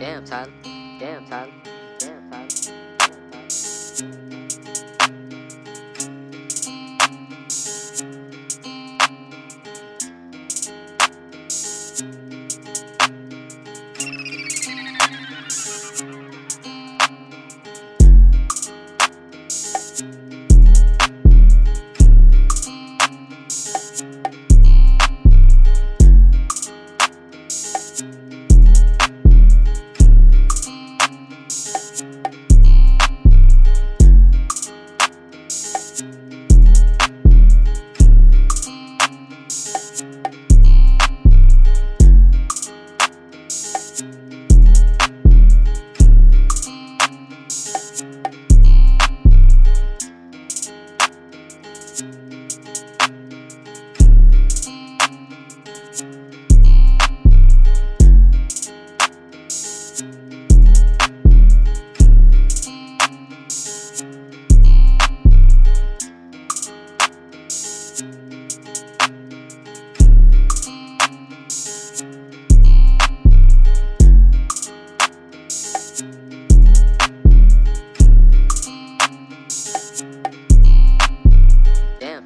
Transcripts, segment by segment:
Damn, Tyler. Damn, Tyler. Damn, Tyler.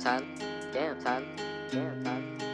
son. Damn, son. Damn, son.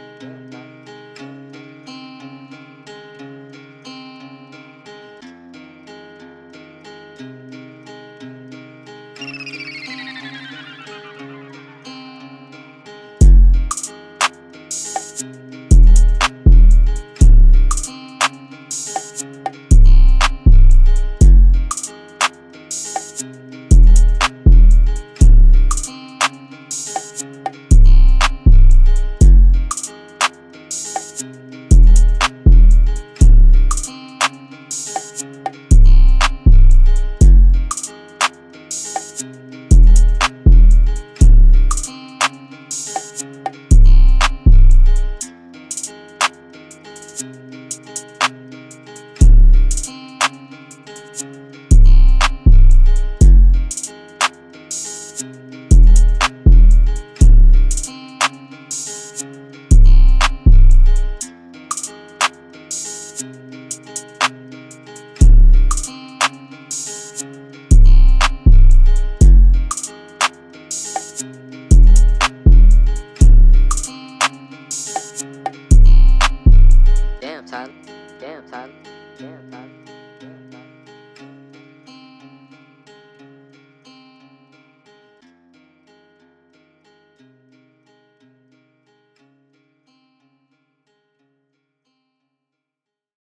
son. Damn, son. Damn, son.